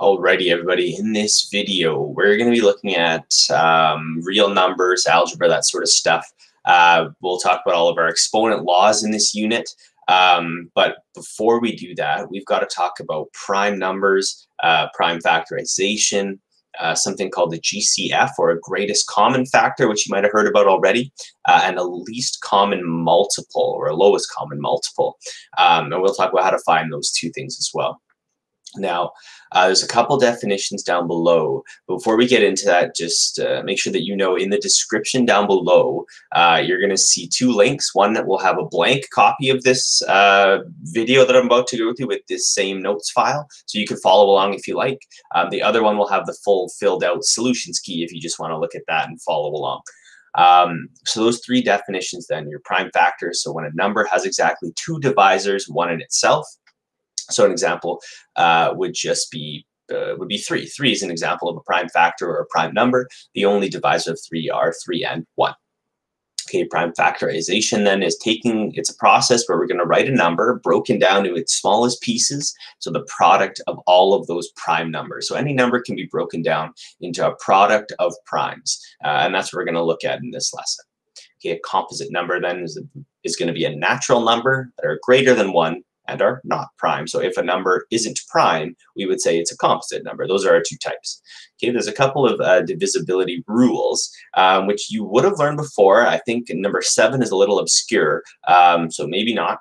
Alrighty, everybody. In this video, we're going to be looking at um, real numbers, algebra, that sort of stuff. Uh, we'll talk about all of our exponent laws in this unit. Um, but before we do that, we've got to talk about prime numbers, uh, prime factorization, uh, something called the GCF, or a greatest common factor, which you might have heard about already, uh, and a least common multiple, or a lowest common multiple. Um, and we'll talk about how to find those two things as well. Now, uh, there's a couple definitions down below. Before we get into that, just uh, make sure that you know in the description down below, uh, you're going to see two links. One that will have a blank copy of this uh, video that I'm about to go through with this same notes file, so you can follow along if you like. Um, the other one will have the full filled out solutions key if you just want to look at that and follow along. Um, so those three definitions then, your prime factors. So when a number has exactly two divisors, one in itself, so an example uh, would just be uh, would be three. Three is an example of a prime factor or a prime number. The only divisor of three are three and one. Okay, prime factorization then is taking, it's a process where we're going to write a number broken down to its smallest pieces. So the product of all of those prime numbers. So any number can be broken down into a product of primes. Uh, and that's what we're going to look at in this lesson. Okay, a composite number then is, is going to be a natural number that are greater than one and are not prime. So if a number isn't prime, we would say it's a composite number. Those are our two types. Okay, there's a couple of uh, divisibility rules, um, which you would have learned before. I think number seven is a little obscure, um, so maybe not.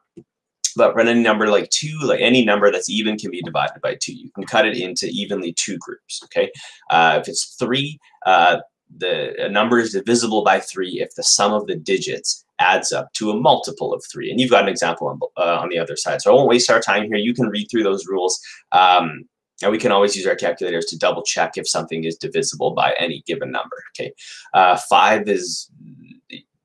But run any number like two, like any number that's even can be divided by two. You can cut it into evenly two groups, okay? Uh, if it's three, uh, the number is divisible by three if the sum of the digits adds up to a multiple of three. And you've got an example on, uh, on the other side. So I won't waste our time here. You can read through those rules. Um, and we can always use our calculators to double check if something is divisible by any given number. Okay, uh, five is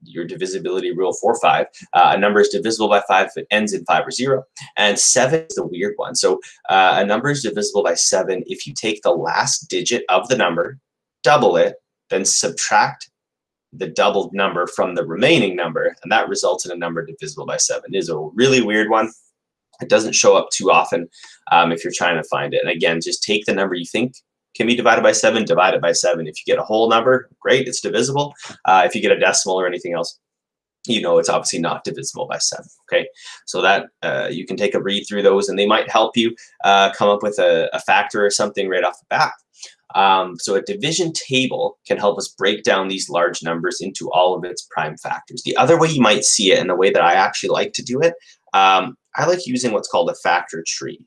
your divisibility rule for five. Uh, a number is divisible by five if it ends in five or zero. And seven is the weird one. So uh, a number is divisible by seven if you take the last digit of the number, double it, then subtract the doubled number from the remaining number, and that results in a number divisible by 7. It is a really weird one. It doesn't show up too often um, if you're trying to find it. And again, just take the number you think can be divided by 7, divide it by 7. If you get a whole number, great, it's divisible. Uh, if you get a decimal or anything else, you know it's obviously not divisible by 7, okay? So that uh, you can take a read through those, and they might help you uh, come up with a, a factor or something right off the bat. Um, so a division table can help us break down these large numbers into all of its prime factors. The other way you might see it, and the way that I actually like to do it, um, I like using what's called a factor tree.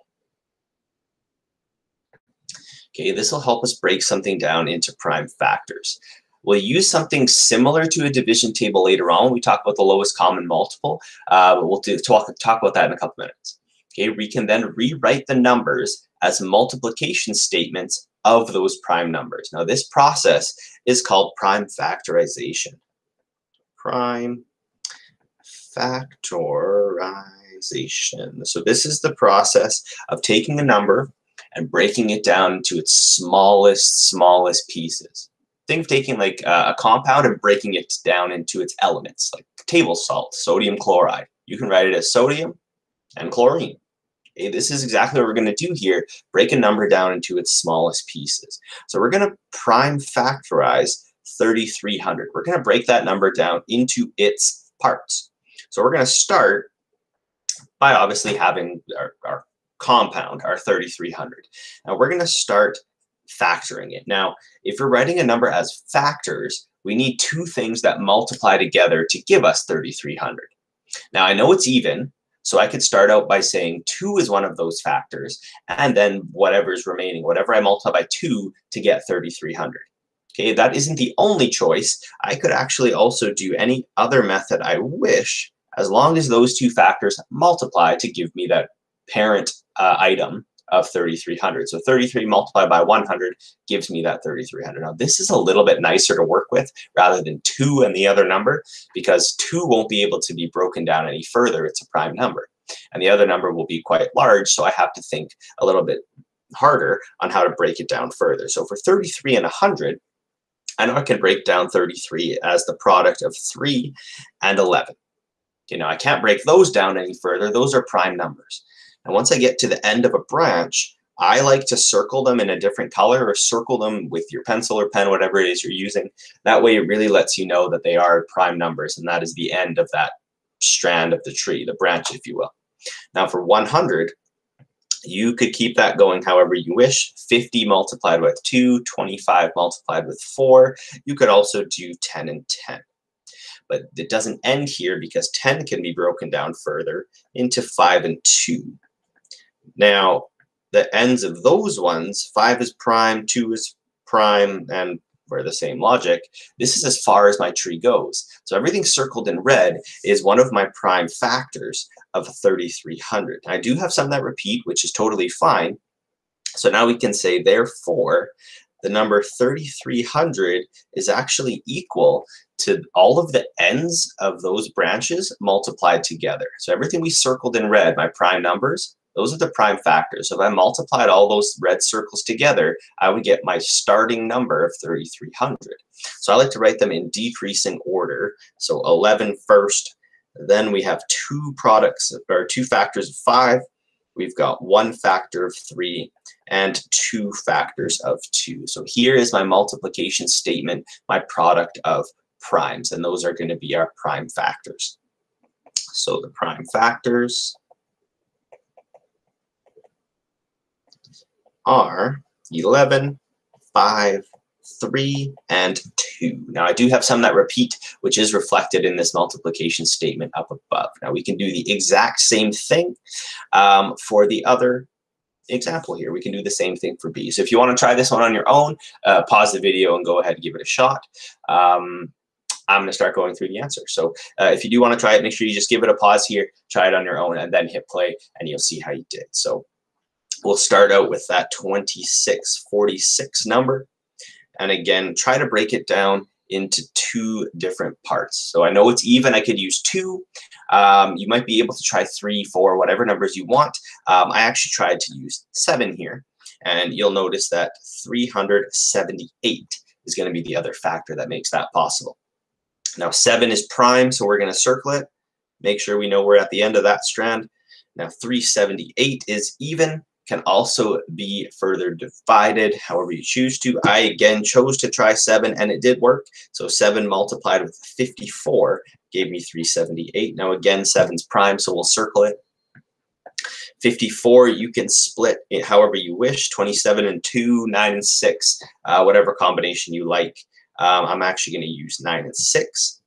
Okay, this will help us break something down into prime factors. We'll use something similar to a division table later on we talk about the lowest common multiple, uh, but we'll do, talk, talk about that in a couple minutes. Okay, we can then rewrite the numbers as multiplication statements of those prime numbers. Now this process is called prime factorization. Prime factorization. So this is the process of taking a number and breaking it down into its smallest, smallest pieces. Think of taking like uh, a compound and breaking it down into its elements, like table salt, sodium chloride. You can write it as sodium and chlorine. Okay, this is exactly what we're going to do here, break a number down into its smallest pieces. So we're going to prime factorize 3,300. We're going to break that number down into its parts. So we're going to start by obviously having our, our compound, our 3,300. Now we're going to start factoring it. Now, if we're writing a number as factors, we need two things that multiply together to give us 3,300. Now, I know it's even, so I could start out by saying 2 is one of those factors, and then whatever's remaining, whatever I multiply by 2 to get 3,300. Okay, that isn't the only choice. I could actually also do any other method I wish, as long as those two factors multiply to give me that parent uh, item of 3,300. So 33 multiplied by 100 gives me that 3,300. Now this is a little bit nicer to work with rather than 2 and the other number because 2 won't be able to be broken down any further. It's a prime number. And the other number will be quite large, so I have to think a little bit harder on how to break it down further. So for 33 and 100, I know I can break down 33 as the product of 3 and 11. You know, I can't break those down any further. Those are prime numbers. And once I get to the end of a branch, I like to circle them in a different color or circle them with your pencil or pen, whatever it is you're using. That way it really lets you know that they are prime numbers and that is the end of that strand of the tree, the branch, if you will. Now for 100, you could keep that going however you wish. 50 multiplied with 2, 25 multiplied with 4. You could also do 10 and 10. But it doesn't end here because 10 can be broken down further into 5 and 2. Now, the ends of those ones, 5 is prime, 2 is prime, and for the same logic, this is as far as my tree goes. So everything circled in red is one of my prime factors of 3,300. I do have some that repeat, which is totally fine. So now we can say, therefore, the number 3,300 is actually equal to all of the ends of those branches multiplied together. So everything we circled in red, my prime numbers, those are the prime factors. If I multiplied all those red circles together, I would get my starting number of 3,300. So I like to write them in decreasing order. So 11 first, then we have two products, or two factors of 5. We've got one factor of 3 and two factors of 2. So here is my multiplication statement, my product of primes, and those are going to be our prime factors. So the prime factors are 11, 5, 3, and 2. Now I do have some that repeat, which is reflected in this multiplication statement up above. Now we can do the exact same thing um, for the other example here. We can do the same thing for B. So if you want to try this one on your own, uh, pause the video and go ahead and give it a shot. Um, I'm going to start going through the answer. So uh, if you do want to try it, make sure you just give it a pause here, try it on your own, and then hit play, and you'll see how you did. So we'll start out with that 2646 number. And again, try to break it down into two different parts. So I know it's even, I could use two. Um, you might be able to try three, four, whatever numbers you want. Um, I actually tried to use seven here. And you'll notice that 378 is going to be the other factor that makes that possible. Now seven is prime, so we're going to circle it. Make sure we know we're at the end of that strand. Now 378 is even can also be further divided however you choose to. I again chose to try 7 and it did work. So 7 multiplied with 54 gave me 378. Now again 7's prime so we'll circle it. 54 you can split it however you wish 27 and 2 9 and 6 uh, whatever combination you like um, I'm actually going to use 9 and 6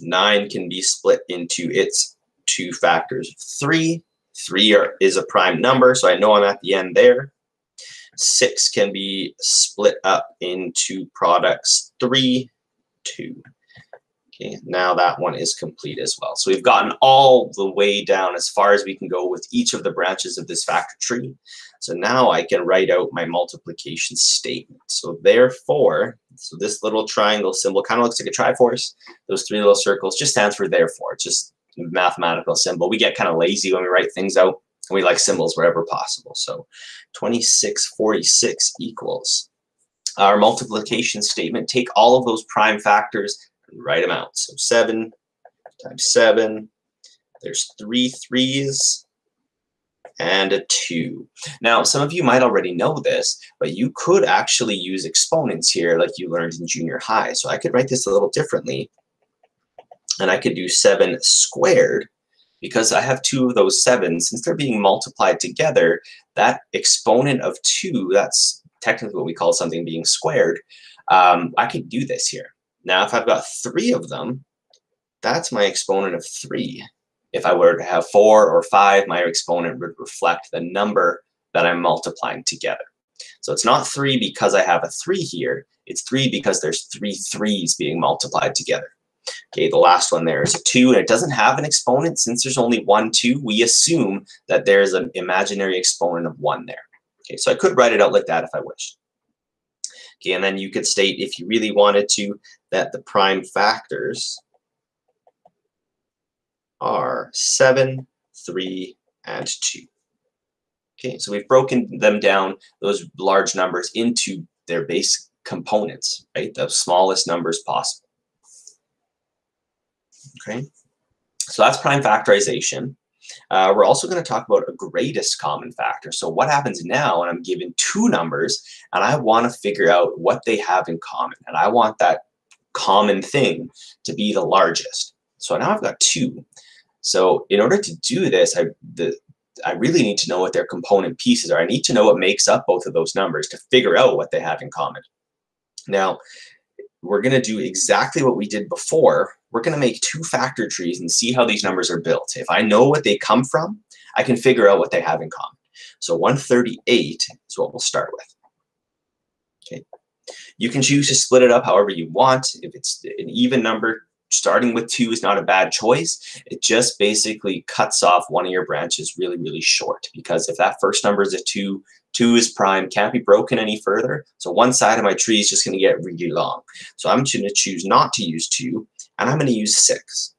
9 can be split into its two factors of 3 Three are, is a prime number, so I know I'm at the end there. Six can be split up into products three, two. Okay, now that one is complete as well. So we've gotten all the way down as far as we can go with each of the branches of this factor tree. So now I can write out my multiplication statement. So therefore, so this little triangle symbol kind of looks like a triforce. Those three little circles just stands for therefore. It's just mathematical symbol. We get kind of lazy when we write things out and we like symbols wherever possible. So 2646 equals our multiplication statement. Take all of those prime factors and write them out. So 7 times 7. There's three threes and a 2. Now, some of you might already know this, but you could actually use exponents here like you learned in junior high. So I could write this a little differently and I could do 7 squared because I have two of those 7s. Since they're being multiplied together, that exponent of 2, that's technically what we call something being squared, um, I could do this here. Now, if I've got three of them, that's my exponent of 3. If I were to have 4 or 5, my exponent would reflect the number that I'm multiplying together. So it's not 3 because I have a 3 here. It's 3 because there's three 3's being multiplied together. Okay, the last one there is a 2, and it doesn't have an exponent. Since there's only one 2, we assume that there's an imaginary exponent of 1 there. Okay, so I could write it out like that if I wished. Okay, and then you could state, if you really wanted to, that the prime factors are 7, 3, and 2. Okay, so we've broken them down, those large numbers, into their base components, right? The smallest numbers possible. Okay, so that's prime factorization. Uh, we're also going to talk about a greatest common factor. So what happens now when I'm given two numbers and I want to figure out what they have in common and I want that common thing to be the largest. So now I've got two. So in order to do this, I, the, I really need to know what their component pieces are. I need to know what makes up both of those numbers to figure out what they have in common. Now, we're going to do exactly what we did before. We're going to make two factor trees and see how these numbers are built. If I know what they come from, I can figure out what they have in common. So 138 is what we'll start with. Okay. You can choose to split it up however you want. If it's an even number, starting with 2 is not a bad choice. It just basically cuts off one of your branches really, really short. Because if that first number is a 2, 2 is prime, can't be broken any further. So one side of my tree is just going to get really long. So I'm going to choose not to use 2, and I'm going to use 6.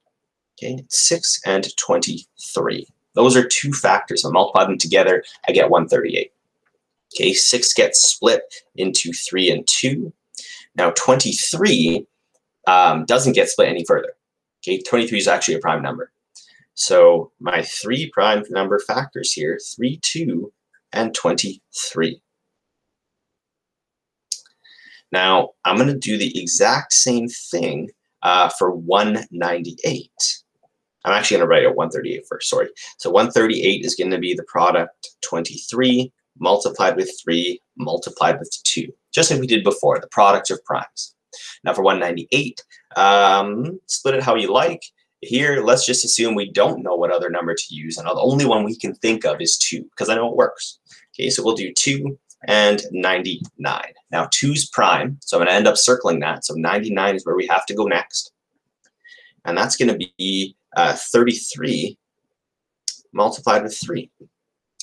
Okay, 6 and 23. Those are two factors. I multiply them together, I get 138. Okay, 6 gets split into 3 and 2. Now 23 um, doesn't get split any further. Okay, 23 is actually a prime number. So my three prime number factors here, 3, 2, and 23. Now, I'm going to do the exact same thing uh, for 198. I'm actually going to write out 138 first, sorry. So 138 is going to be the product 23 multiplied with 3 multiplied with 2, just like we did before, the product of primes. Now for 198, um, split it how you like. Here, let's just assume we don't know what other number to use, and the only one we can think of is 2, because I know it works. Okay, so we'll do 2 and 99. Now 2's prime, so I'm going to end up circling that. So 99 is where we have to go next. And that's going to be uh, 33 multiplied with 3.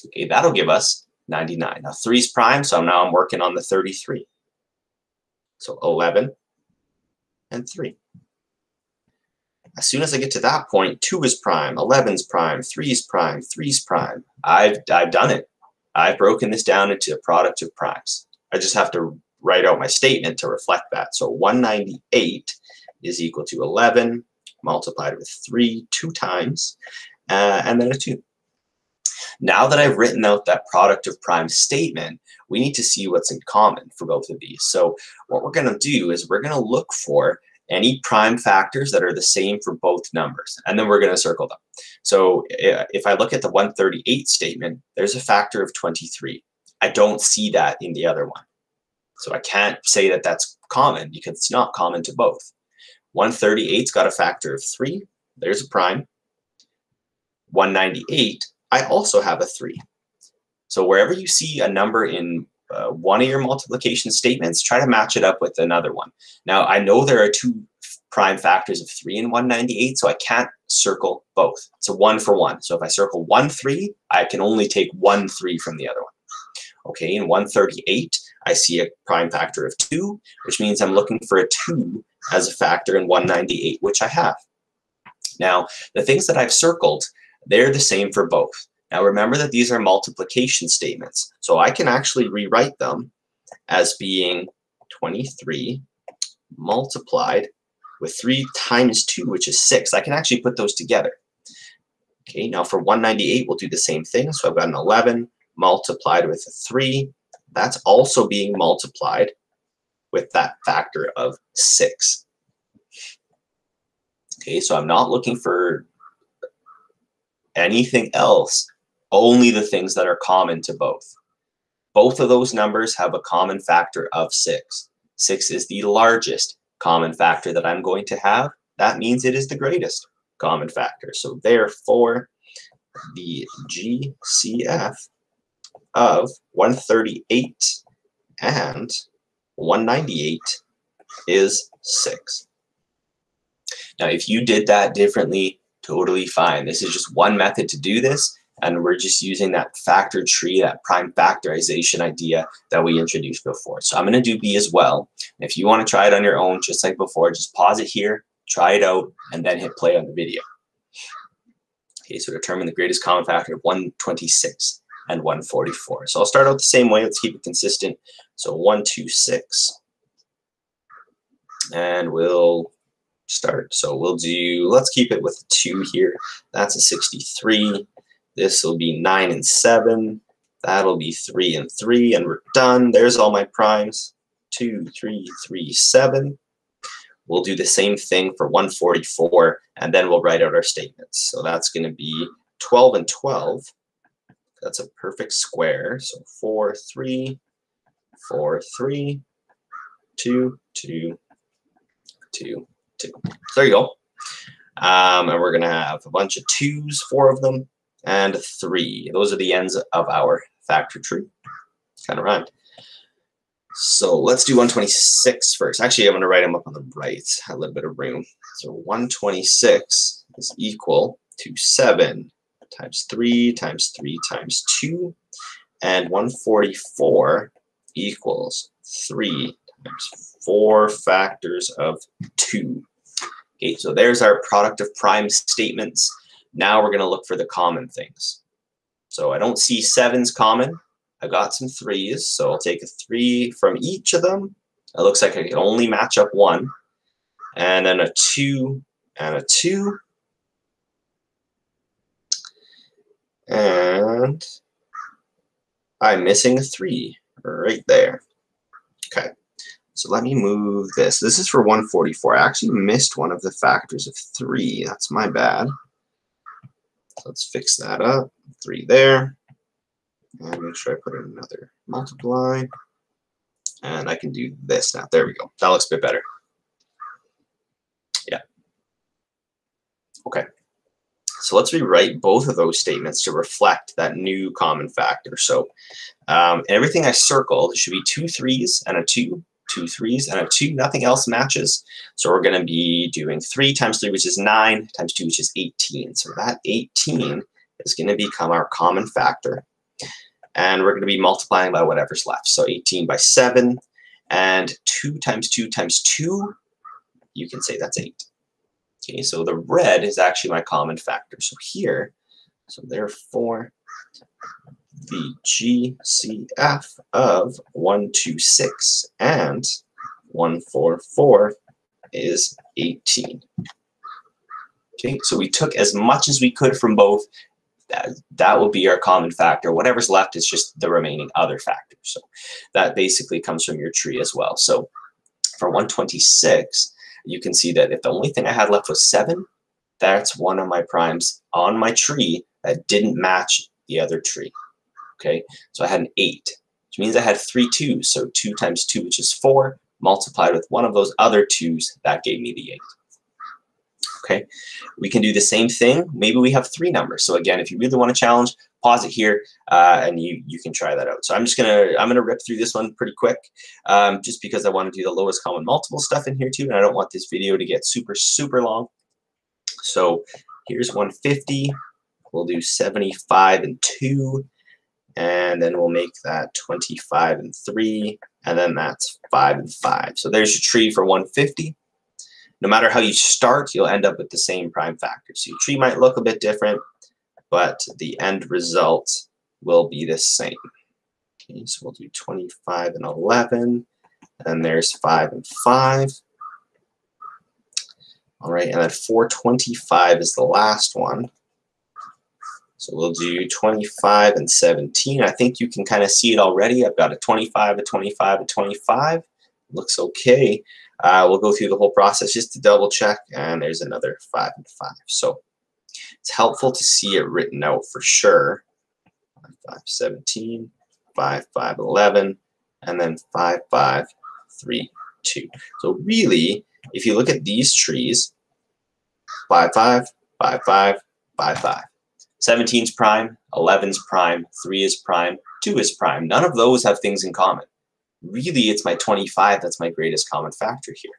Okay, that'll give us 99. Now 3's prime, so now I'm working on the 33. So 11 and 3. As soon as I get to that point, 2 is prime, 11's prime, 3 is prime, 3's prime. I've, I've done it. I've broken this down into a product of primes. I just have to write out my statement to reflect that. So 198 is equal to 11 multiplied with 3 two times, uh, and then a 2. Now that I've written out that product of prime statement, we need to see what's in common for both of these. So what we're going to do is we're going to look for any prime factors that are the same for both numbers, and then we're going to circle them. So eh, if I look at the 138 statement, there's a factor of 23. I don't see that in the other one. So I can't say that that's common because it's not common to both. 138's got a factor of 3. There's a prime. 198 I also have a 3. So wherever you see a number in uh, one of your multiplication statements, try to match it up with another one. Now, I know there are two prime factors of 3 and 198, so I can't circle both. It's a 1 for 1. So if I circle 1, 3, I can only take 1, 3 from the other one. Okay, in 138, I see a prime factor of 2, which means I'm looking for a 2 as a factor in 198, which I have. Now, the things that I've circled, they're the same for both. Now remember that these are multiplication statements. So I can actually rewrite them as being 23 multiplied with 3 times 2, which is 6. I can actually put those together. Okay, now for 198, we'll do the same thing. So I've got an 11 multiplied with a 3. That's also being multiplied with that factor of 6. Okay, so I'm not looking for anything else, only the things that are common to both. Both of those numbers have a common factor of 6. 6 is the largest common factor that I'm going to have. That means it is the greatest common factor. So therefore, the GCF of 138 and 198 is 6. Now, if you did that differently, totally fine. This is just one method to do this, and we're just using that factor tree, that prime factorization idea that we introduced before. So I'm going to do B as well. If you want to try it on your own, just like before, just pause it here, try it out, and then hit play on the video. Okay, so determine the greatest common factor of 126 and 144. So I'll start out the same way. Let's keep it consistent. So 126. And we'll start. So we'll do, let's keep it with 2 here. That's a 63. This will be 9 and 7. That'll be 3 and 3, and we're done. There's all my primes. 2, 3, 3, 7. We'll do the same thing for 144, and then we'll write out our statements. So that's going to be 12 and 12. That's a perfect square. So 4, 3, 4, 3, 2, 2, 2, 2. So there you go. Um, and we're going to have a bunch of twos, four of them, and three. Those are the ends of our factor tree. Kind of rhymed. So let's do 126 first. Actually, I'm going to write them up on the right, a little bit of room. So 126 is equal to 7 times 3 times 3 times 2. And 144 equals 3 times 4 factors of 2. Okay, so there's our product of prime statements. Now we're going to look for the common things. So I don't see sevens common. I got some threes, so I'll take a three from each of them. It looks like I can only match up one. And then a two and a two. And I'm missing a three right there. Okay. So let me move this. This is for 144. I actually missed one of the factors of 3. That's my bad. Let's fix that up. 3 there. And make sure I put in another multiply. And I can do this now. There we go. That looks a bit better. Yeah. Okay. So let's rewrite both of those statements to reflect that new common factor. So um, everything I circled should be two threes and a two two threes and a two, nothing else matches. So we're going to be doing three times three, which is nine, times two, which is 18. So that 18 is going to become our common factor. And we're going to be multiplying by whatever's left. So 18 by 7 and 2 times 2 times 2, you can say that's 8. Okay, so the red is actually my common factor. So here, so therefore, the GCF of 126 and 144 is 18. Okay, so we took as much as we could from both. That, that will be our common factor. Whatever's left is just the remaining other factors. So that basically comes from your tree as well. So for 126, you can see that if the only thing I had left was 7, that's one of my primes on my tree that didn't match the other tree okay? So I had an 8, which means I had three 2s. So 2 times 2, which is 4, multiplied with one of those other 2s, that gave me the 8. Okay, we can do the same thing. Maybe we have three numbers. So again, if you really want to challenge, pause it here, uh, and you you can try that out. So I'm just gonna I'm gonna rip through this one pretty quick, um, just because I want to do the lowest common multiple stuff in here too, and I don't want this video to get super super long. So here's 150. We'll do 75 and 2 and then we'll make that 25 and 3, and then that's 5 and 5. So there's your tree for 150. No matter how you start, you'll end up with the same prime factor. So your tree might look a bit different, but the end result will be the same. Okay, so we'll do 25 and 11, and there's 5 and 5. All right, and then 425 is the last one. So we'll do 25 and 17. I think you can kind of see it already. I've got a 25, a 25, a 25. Looks okay. Uh, we'll go through the whole process just to double check. And there's another 5 and 5. So it's helpful to see it written out for sure. 5, 5, 17, 5, 5, 11, and then 5, 5, 3, 2. So really, if you look at these trees, 5, 5, 5, 5, 5, 5. 17's prime, 11's prime, 3 is prime, 2 is prime. None of those have things in common. Really, it's my 25 that's my greatest common factor here.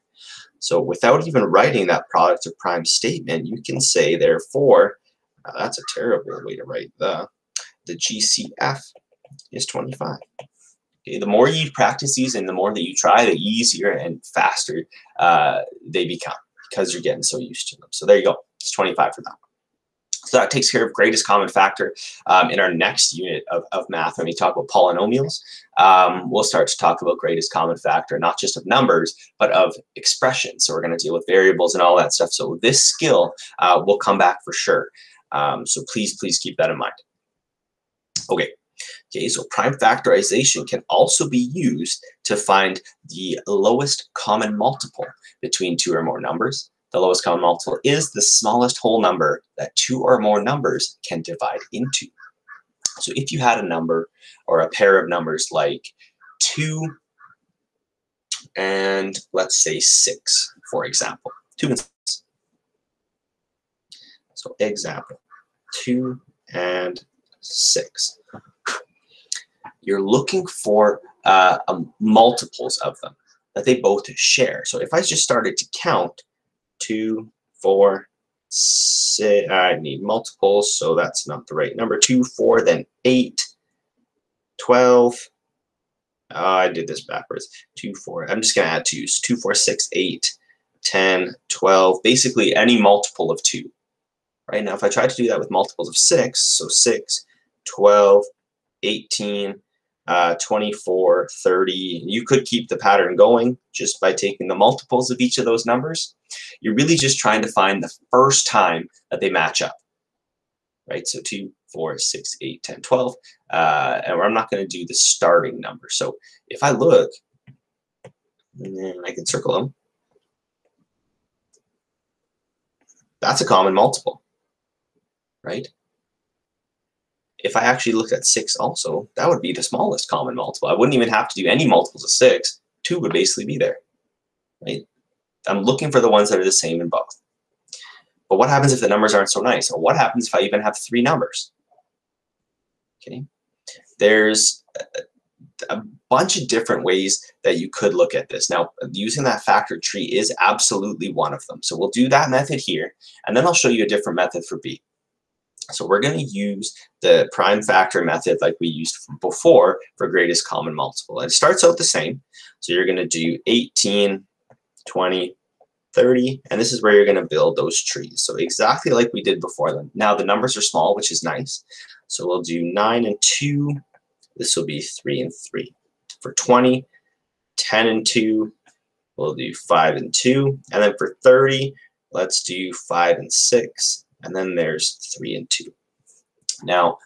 So without even writing that product of prime statement, you can say, therefore, uh, that's a terrible way to write the, the GCF is 25. Okay, the more you practice these and the more that you try, the easier and faster uh, they become because you're getting so used to them. So there you go. It's 25 for that. So that takes care of greatest common factor. Um, in our next unit of, of math, when we talk about polynomials, um, we'll start to talk about greatest common factor, not just of numbers, but of expressions. So we're going to deal with variables and all that stuff. So this skill uh, will come back for sure. Um, so please, please keep that in mind. Okay, okay, so prime factorization can also be used to find the lowest common multiple between two or more numbers. The lowest common multiple is the smallest whole number that two or more numbers can divide into. So if you had a number or a pair of numbers like 2 and let's say 6, for example. 2 and 6. So example, 2 and 6. You're looking for uh, um, multiples of them that they both share. So if I just started to count, 2, 4, six, I need multiples, so that's not the right number. 2, 4, then 8, 12. Oh, I did this backwards. 2, 4. I'm just to add 2s. 2, 4, 6, 8, 10, 12. Basically, any multiple of 2. Right now, if I try to do that with multiples of 6, so 6, 12, 18, uh, 24, 30. You could keep the pattern going just by taking the multiples of each of those numbers. You're really just trying to find the first time that they match up, right? So 2, 4, 6, 8, 10, 12. Uh, and I'm not going to do the starting number. So if I look, and I can circle them, that's a common multiple, right? If I actually looked at 6 also, that would be the smallest common multiple. I wouldn't even have to do any multiples of 6. 2 would basically be there. Right? I'm looking for the ones that are the same in both. But what happens if the numbers aren't so nice? Or what happens if I even have three numbers? Okay, There's a bunch of different ways that you could look at this. Now, using that factor tree is absolutely one of them. So we'll do that method here, and then I'll show you a different method for B. So we're going to use the prime factor method like we used before for greatest common multiple. It starts out the same. So you're going to do 18, 20, 30, and this is where you're going to build those trees. So exactly like we did before them. Now the numbers are small, which is nice. So we'll do 9 and 2. This will be 3 and 3. For 20, 10 and 2, we'll do 5 and 2. And then for 30, let's do 5 and 6 and then there's 3 and 2. Now,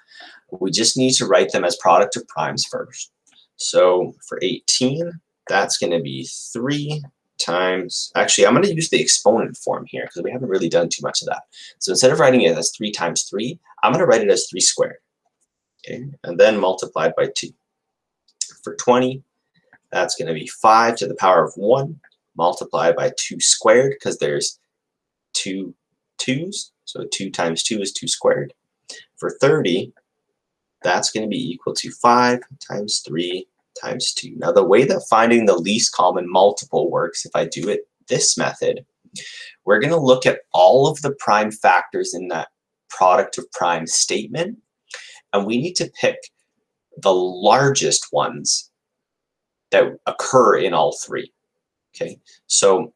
we just need to write them as product of primes first. So for 18, that's going to be 3 times, actually, I'm going to use the exponent form here because we haven't really done too much of that. So instead of writing it as 3 times 3, I'm going to write it as 3 squared. Okay, and then multiplied by 2. For 20, that's going to be 5 to the power of 1 multiplied by 2 squared because there's two 2's. So 2 times 2 is 2 squared. For 30, that's going to be equal to 5 times 3 times 2. Now the way that finding the least common multiple works, if I do it this method, we're going to look at all of the prime factors in that product of prime statement, and we need to pick the largest ones that occur in all three. Okay, so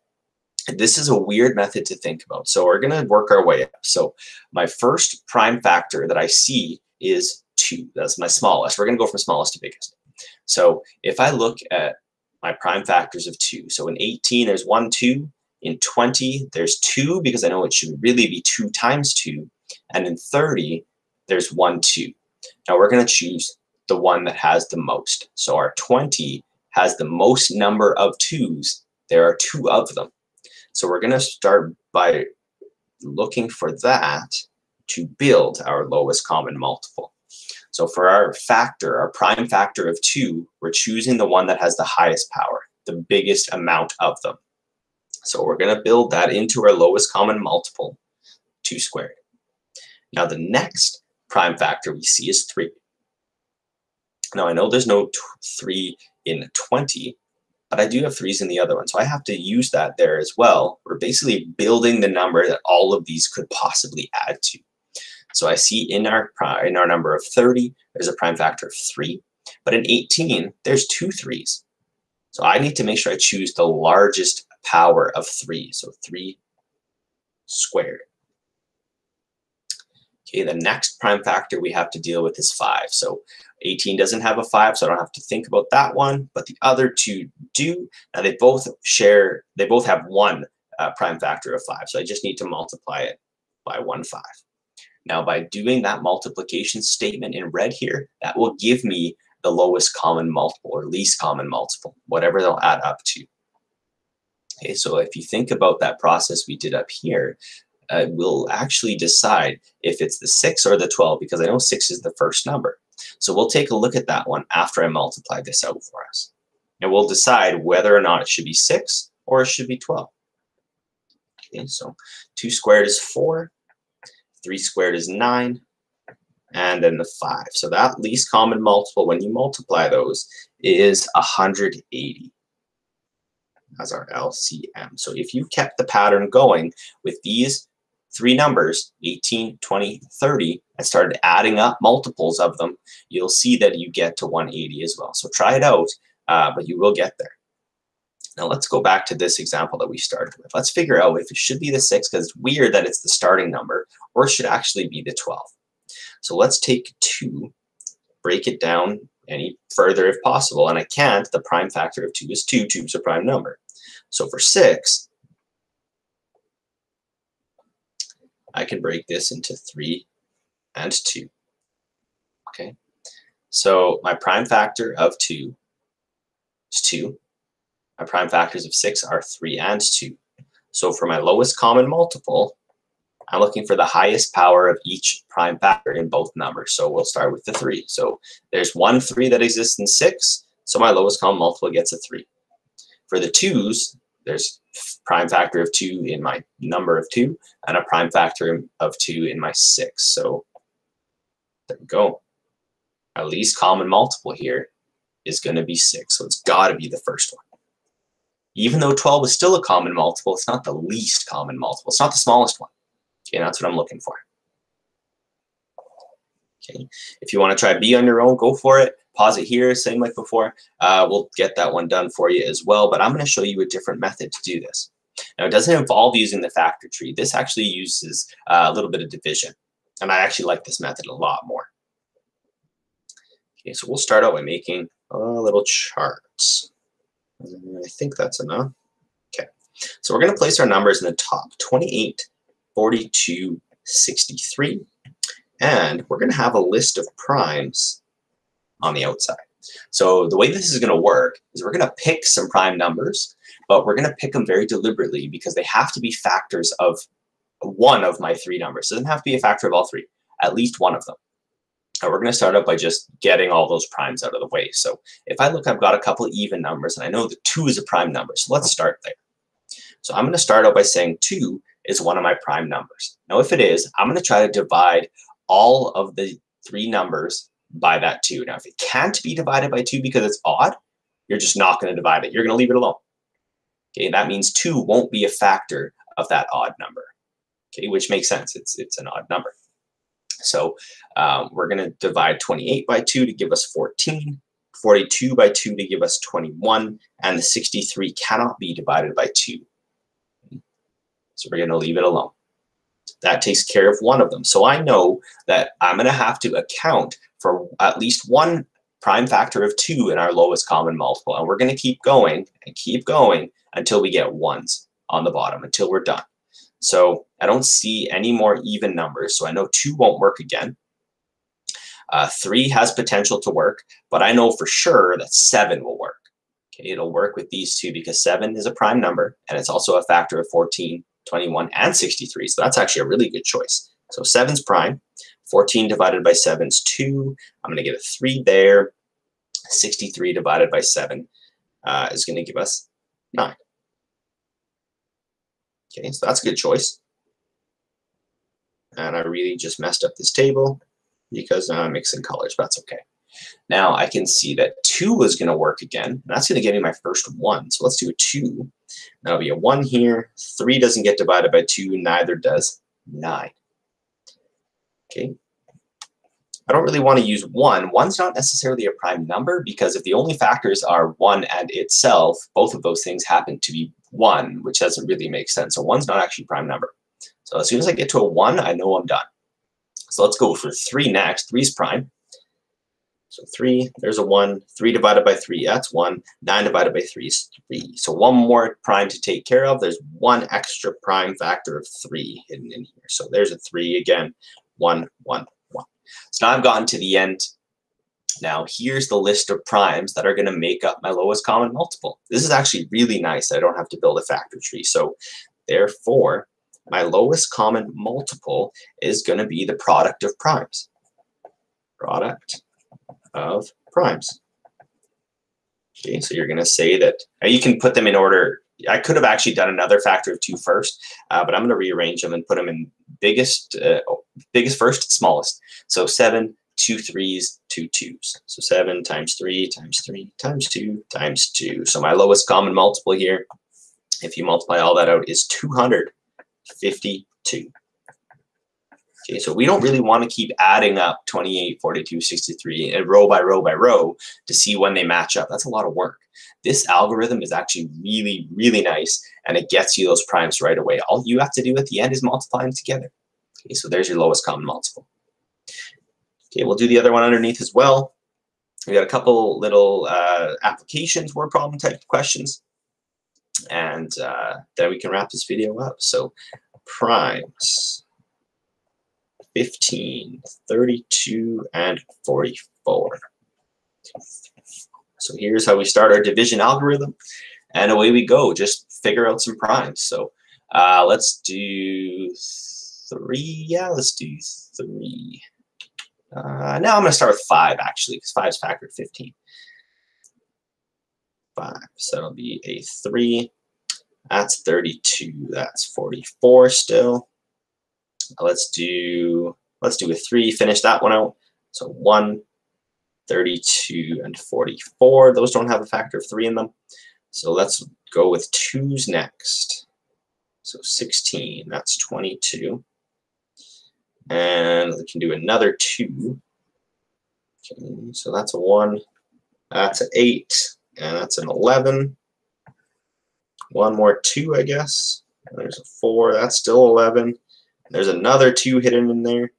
this is a weird method to think about. So we're going to work our way up. So my first prime factor that I see is 2. That's my smallest. We're going to go from smallest to biggest. So if I look at my prime factors of 2, so in 18 there's 1, 2. In 20 there's 2 because I know it should really be 2 times 2. And in 30 there's 1, 2. Now we're going to choose the one that has the most. So our 20 has the most number of 2's. There are two of them. So we're going to start by looking for that to build our lowest common multiple. So for our factor, our prime factor of 2, we're choosing the one that has the highest power, the biggest amount of them. So we're going to build that into our lowest common multiple, 2 squared. Now the next prime factor we see is 3. Now I know there's no 3 in 20, but I do have threes in the other one. So I have to use that there as well. We're basically building the number that all of these could possibly add to. So I see in our, in our number of 30, there's a prime factor of 3. But in 18, there's two threes. So I need to make sure I choose the largest power of 3. So 3 squared. Okay, the next prime factor we have to deal with is 5. So 18 doesn't have a 5, so I don't have to think about that one, but the other two do. Now they both share, they both have one uh, prime factor of 5, so I just need to multiply it by 1, 5. Now, by doing that multiplication statement in red here, that will give me the lowest common multiple or least common multiple, whatever they'll add up to. Okay, so if you think about that process we did up here, uh, we'll actually decide if it's the 6 or the 12 because I know 6 is the first number. So we'll take a look at that one after I multiply this out for us. And we'll decide whether or not it should be 6 or it should be 12. Okay, so 2 squared is 4, 3 squared is 9, and then the 5. So that least common multiple, when you multiply those, is 180 as our LCM. So if you kept the pattern going with these three numbers, 18, 20, 30, and started adding up multiples of them, you'll see that you get to 180 as well. So try it out, uh, but you will get there. Now let's go back to this example that we started with. Let's figure out if it should be the 6 because it's weird that it's the starting number or it should actually be the 12. So let's take 2, break it down any further if possible. And I can't. The prime factor of 2 is 2. 2 is a prime number. So for 6, I can break this into 3 and 2. Okay, so my prime factor of 2 is 2. My prime factors of 6 are 3 and 2. So for my lowest common multiple, I'm looking for the highest power of each prime factor in both numbers. So we'll start with the 3. So there's one 3 that exists in 6, so my lowest common multiple gets a 3. For the 2's, there's prime factor of 2 in my number of 2 and a prime factor of 2 in my 6. So there we go. Our least common multiple here is going to be 6. So it's got to be the first one. Even though 12 is still a common multiple, it's not the least common multiple. It's not the smallest one. Okay, that's what I'm looking for. Okay, if you want to try B on your own, go for it. Pause it here, same like before. Uh, we'll get that one done for you as well, but I'm going to show you a different method to do this. Now, it doesn't involve using the factor tree. This actually uses uh, a little bit of division, and I actually like this method a lot more. Okay, so we'll start out by making a little chart. I think that's enough. Okay, so we're going to place our numbers in the top 28, 42, 63, and we're going to have a list of primes on the outside. So the way this is going to work is we're going to pick some prime numbers, but we're going to pick them very deliberately because they have to be factors of one of my three numbers. It doesn't have to be a factor of all three, at least one of them. And we're going to start out by just getting all those primes out of the way. So if I look, I've got a couple even numbers, and I know that 2 is a prime number. So let's start there. So I'm going to start out by saying 2 is one of my prime numbers. Now, if it is, I'm going to try to divide all of the three numbers by that 2. Now, if it can't be divided by 2 because it's odd, you're just not going to divide it. You're going to leave it alone. Okay, that means 2 won't be a factor of that odd number, okay, which makes sense. It's, it's an odd number. So um, we're going to divide 28 by 2 to give us 14, 42 by 2 to give us 21, and the 63 cannot be divided by 2. So we're going to leave it alone. That takes care of one of them. So I know that I'm going to have to account for at least one prime factor of 2 in our lowest common multiple. And we're going to keep going and keep going until we get ones on the bottom, until we're done. So I don't see any more even numbers. So I know 2 won't work again. Uh, 3 has potential to work, but I know for sure that 7 will work. Okay, it'll work with these two because 7 is a prime number, and it's also a factor of 14, 21, and 63. So that's actually a really good choice. So 7's prime. 14 divided by 7 is 2. I'm going to get a 3 there. 63 divided by 7 uh, is going to give us 9. Okay, so that's a good choice. And I really just messed up this table because now I'm mixing colors, but that's okay. Now I can see that 2 is going to work again. That's going to give me my first 1. So let's do a 2. That'll be a 1 here. 3 doesn't get divided by 2, neither does 9. Okay. I don't really want to use 1. 1's not necessarily a prime number because if the only factors are 1 and itself, both of those things happen to be 1, which doesn't really make sense. So 1's not actually a prime number. So as soon as I get to a 1, I know I'm done. So let's go for 3 next. 3 is prime. So 3, there's a 1. 3 divided by 3, that's 1. 9 divided by 3 is 3. So one more prime to take care of. There's one extra prime factor of 3 hidden in here. So there's a 3 again. 1, 1, 1. So now I've gotten to the end. Now here's the list of primes that are going to make up my lowest common multiple. This is actually really nice. I don't have to build a factor tree. So therefore, my lowest common multiple is going to be the product of primes. Product of primes. Okay, so you're going to say that you can put them in order. I could have actually done another factor of two first, uh, but I'm going to rearrange them and put them in biggest, uh, biggest first, smallest. So seven, two threes, two twos. So seven times three times three times two times two. So my lowest common multiple here, if you multiply all that out, is 252. Okay, so we don't really want to keep adding up 28, 42, 63, and row by row by row to see when they match up. That's a lot of work. This algorithm is actually really, really nice, and it gets you those primes right away. All you have to do at the end is multiply them together. Okay, so there's your lowest common multiple. Okay, we'll do the other one underneath as well. We got a couple little uh, applications, word problem type questions, and uh, then we can wrap this video up. So primes. 15, 32, and 44. So here's how we start our division algorithm. And away we go. Just figure out some primes. So uh, let's do three. Yeah, let's do three. Uh, now I'm going to start with five, actually, because five is factored 15. Five. So it'll be a three. That's 32. That's 44 still. Let's do let's do a three. Finish that one out. So one, 32, and 44. Those don't have a factor of three in them. So let's go with twos next. So 16, that's 22. And we can do another two. Okay, so that's a one, that's an eight, and that's an 11. One more two, I guess. There's a four, that's still 11. There's another two hidden in there.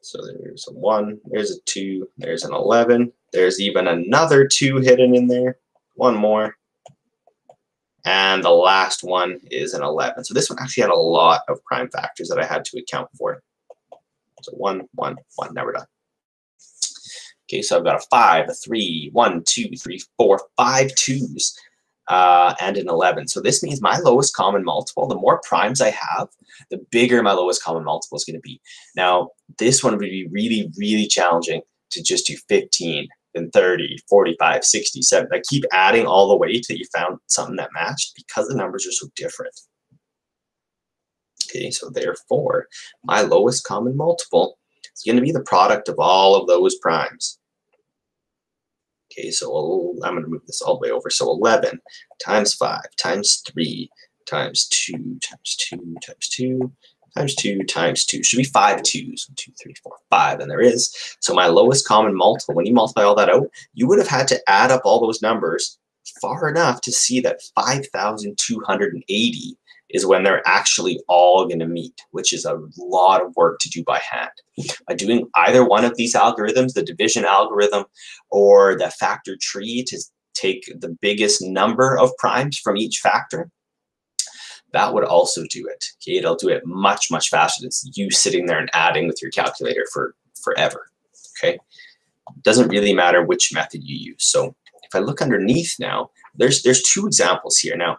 So there's a one, there's a two, there's an 11. There's even another two hidden in there. One more. And the last one is an 11. So this one actually had a lot of prime factors that I had to account for. So one, one, one, we're done. Okay, so I've got a five, a three, one, two, three, four, five twos uh, and an 11. So this means my lowest common multiple, the more primes I have, the bigger my lowest common multiple is going to be. Now, this one would be really, really challenging to just do 15, then 30, 45, 60, 70. I keep adding all the way till you found something that matched because the numbers are so different. Okay, so therefore, my lowest common multiple is going to be the product of all of those primes. Okay, so oh, I'm going to move this all the way over. So 11 times 5 times 3 times 2 times 2 times 2 times 2 times 2. Should be 5 twos. 1, 2, 3, 4, 5. And there is. So my lowest common multiple, when you multiply all that out, you would have had to add up all those numbers far enough to see that 5,280 is when they're actually all going to meet, which is a lot of work to do by hand. By doing either one of these algorithms, the division algorithm or the factor tree to take the biggest number of primes from each factor, that would also do it. Okay, it'll do it much, much faster than you sitting there and adding with your calculator for forever. Okay, doesn't really matter which method you use. So if I look underneath now, there's there's two examples here. Now,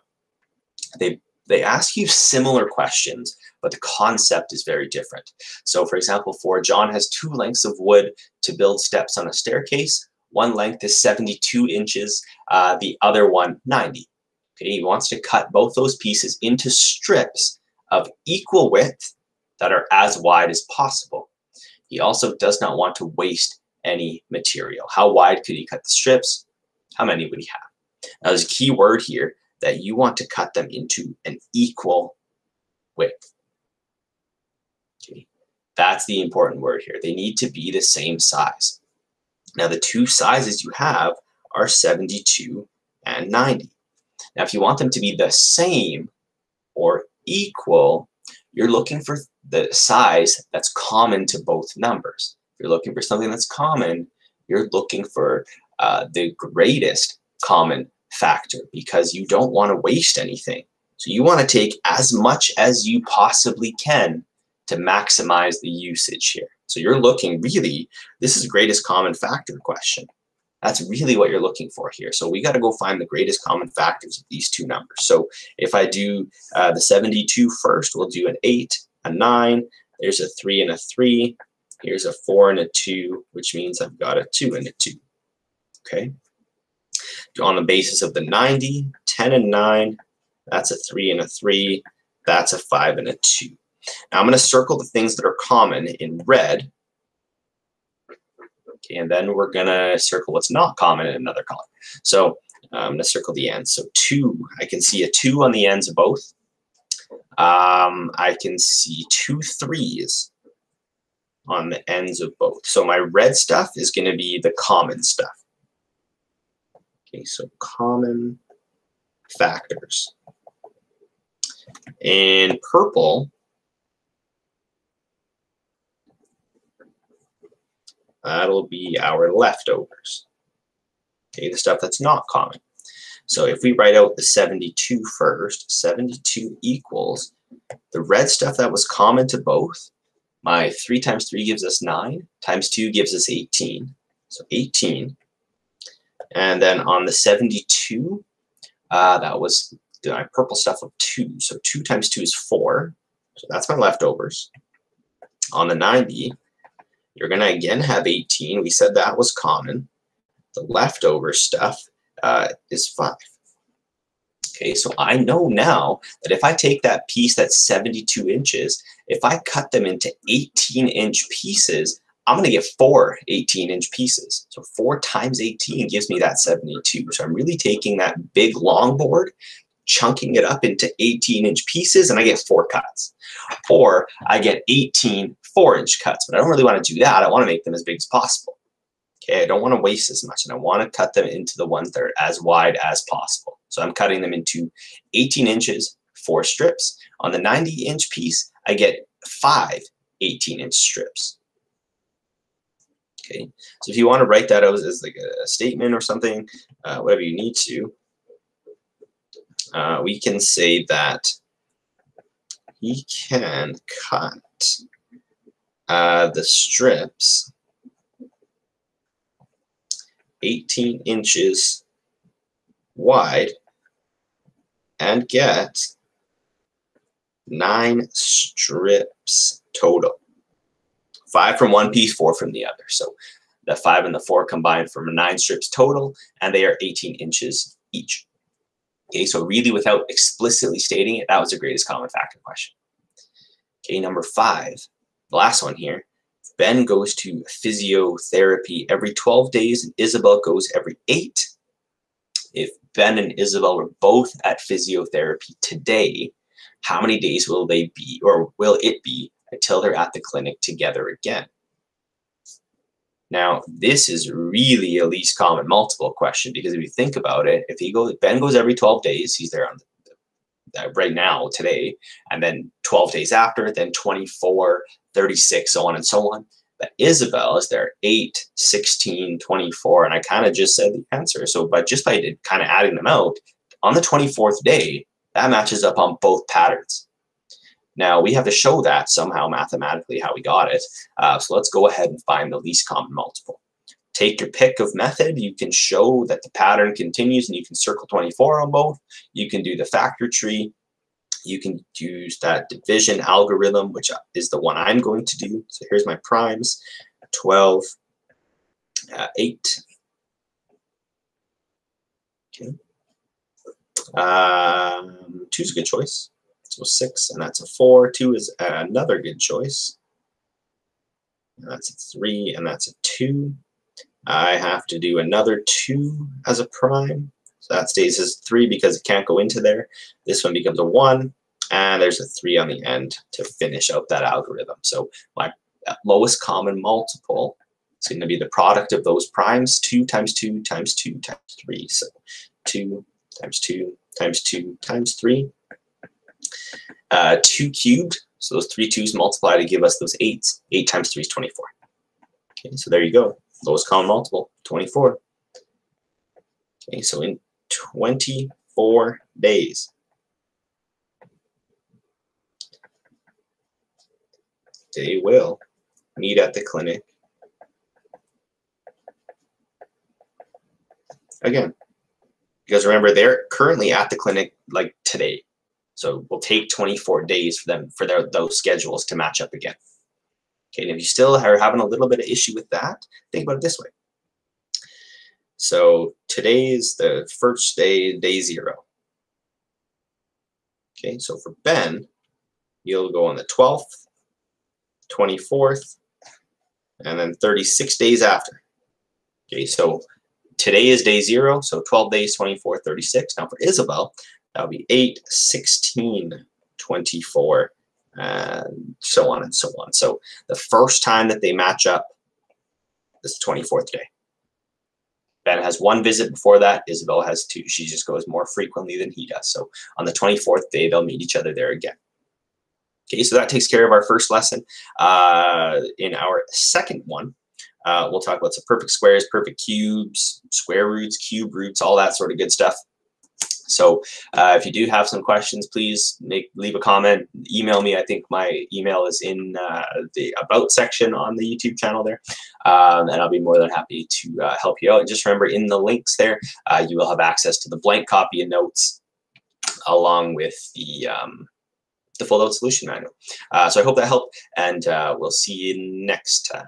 they they ask you similar questions, but the concept is very different. So for example, for John has two lengths of wood to build steps on a staircase. One length is 72 inches, uh, the other one 90. Okay, he wants to cut both those pieces into strips of equal width that are as wide as possible. He also does not want to waste any material. How wide could he cut the strips? How many would he have? Now there's a key word here that you want to cut them into an equal width. Okay. That's the important word here. They need to be the same size. Now the two sizes you have are 72 and 90. Now if you want them to be the same or equal, you're looking for the size that's common to both numbers. If you're looking for something that's common, you're looking for uh, the greatest common factor because you don't want to waste anything. So you want to take as much as you possibly can to maximize the usage here. So you're looking really, this is greatest common factor question. That's really what you're looking for here. So we got to go find the greatest common factors of these two numbers. So if I do uh, the 72 first, we'll do an 8, a 9, there's a 3 and a 3, here's a 4 and a 2, which means I've got a 2 and a 2. Okay. On the basis of the 90, 10 and 9, that's a 3 and a 3, that's a 5 and a 2. Now I'm going to circle the things that are common in red Okay, and then we're gonna circle what's not common in another color. So I'm gonna circle the ends. So two, I can see a two on the ends of both. Um, I can see two threes on the ends of both. So my red stuff is gonna be the common stuff. Okay, so common factors. In purple, That'll be our leftovers. Okay, the stuff that's not common. So if we write out the 72 first, 72 equals the red stuff that was common to both. My 3 times 3 gives us 9, times 2 gives us 18. So 18. And then on the 72, uh, that was my purple stuff of 2. So 2 times 2 is 4. So that's my leftovers. On the 90, you're going to again have 18. We said that was common. The leftover stuff uh, is 5. Okay, so I know now that if I take that piece that's 72 inches, if I cut them into 18 inch pieces, I'm going to get four 18 inch pieces. So 4 times 18 gives me that 72. So I'm really taking that big long board, chunking it up into 18 inch pieces, and I get four cuts. Or I get 18 four inch cuts, but I don't really want to do that. I want to make them as big as possible. Okay, I don't want to waste as much and I want to cut them into the ones that are as wide as possible. So I'm cutting them into 18 inches, four strips. On the 90 inch piece, I get five 18 inch strips. Okay, so if you want to write that out as like a, statement or something, uh, whatever you need to, uh, we can say that he can cut uh, the strips 18 inches wide and get nine strips total. Five from one piece, four from the other. So the five and the four combined from nine strips total, and they are 18 inches each. Okay, so really without explicitly stating it, that was the greatest common factor question. Okay, number five, the last one here. Ben goes to physiotherapy every 12 days and Isabel goes every eight. If Ben and Isabel were both at physiotherapy today, how many days will they be or will it be until they're at the clinic together again? Now, this is really a least common multiple question because if you think about it, if he goes, Ben goes every 12 days, he's there on the uh, right now, today, and then 12 days after, then 24, 36, so on and so on. But Isabel is there 8, 16, 24, and I kind of just said the answer. So, but just by kind of adding them out, on the 24th day, that matches up on both patterns. Now, we have to show that somehow mathematically how we got it. Uh, so let's go ahead and find the least common multiple. Take your pick of method. You can show that the pattern continues and you can circle 24 on both. You can do the factor tree. You can use that division algorithm, which is the one I'm going to do. So here's my primes, 12, uh, 8. Okay. Um, two is a good choice. So 6, and that's a 4. 2 is another good choice. That's a 3, and that's a 2. I have to do another 2 as a prime. So that stays as 3 because it can't go into there. This one becomes a 1, and there's a 3 on the end to finish out that algorithm. So my lowest common multiple is going to be the product of those primes, 2 times 2 times 2 times 3. So 2 times 2 times 2 times 3. Uh, 2 cubed, so those three 2's multiply to give us those 8s. 8 times 3 is 24. Okay, so there you go lowest common multiple, 24. Okay, so in 24 days, they will meet at the clinic again. Because remember, they're currently at the clinic like today. So it will take 24 days for them for their those schedules to match up again. Okay, and if you still are having a little bit of issue with that, think about it this way. So today is the first day, day zero. Okay, so for Ben, you'll go on the 12th, 24th, and then 36 days after. Okay, so today is day zero, so 12 days, 24, 36. Now for Isabel, that would be 8, 16, 24, and so on and so on. So the first time that they match up is the 24th day. Ben has one visit before that. Isabel has two. She just goes more frequently than he does. So on the 24th day, they'll meet each other there again. Okay, so that takes care of our first lesson. Uh, in our second one, uh, we'll talk about some perfect squares, perfect cubes, square roots, cube roots, all that sort of good stuff. So uh, if you do have some questions, please make leave a comment, email me. I think my email is in uh, the about section on the YouTube channel there, um, and I'll be more than happy to uh, help you out. And just remember, in the links there, uh, you will have access to the blank copy of notes along with the um, the full out solution manual. Uh, so I hope that helped, and uh, we'll see you next time.